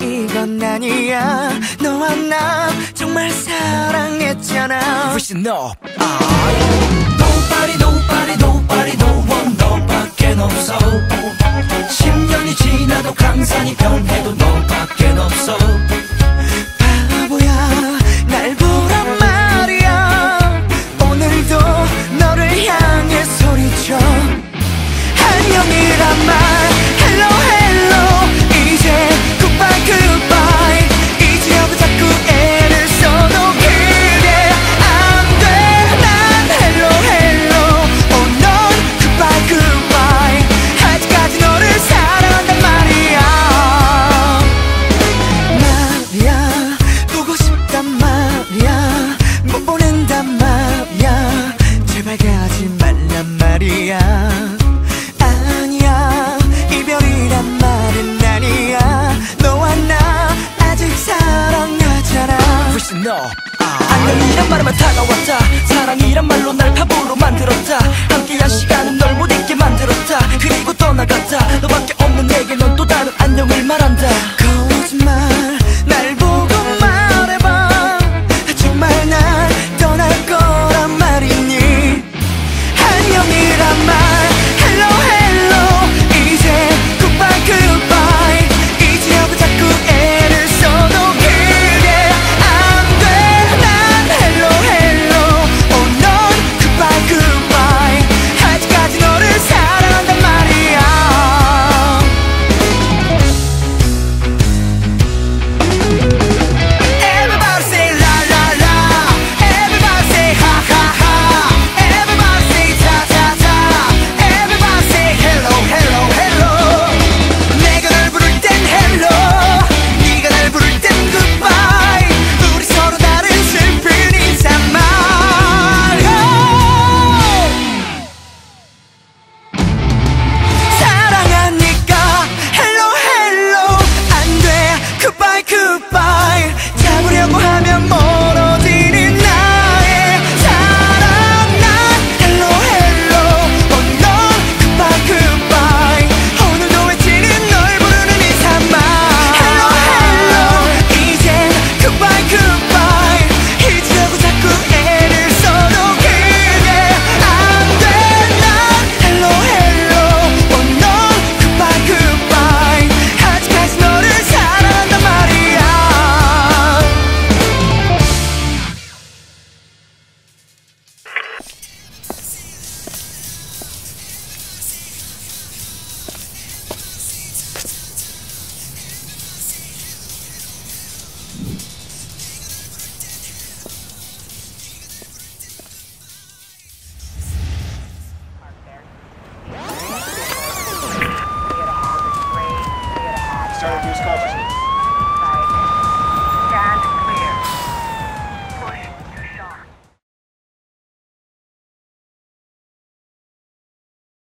이건 아니야. 너와 나 정말 사랑했잖아. Wishing up. 아, no. 아. 안녕이란 말에만 다가왔다. 사랑이란 말로 날 바보로 만들었다. 함께한 시간은 널 못 잊게 만들었다. 그리고 또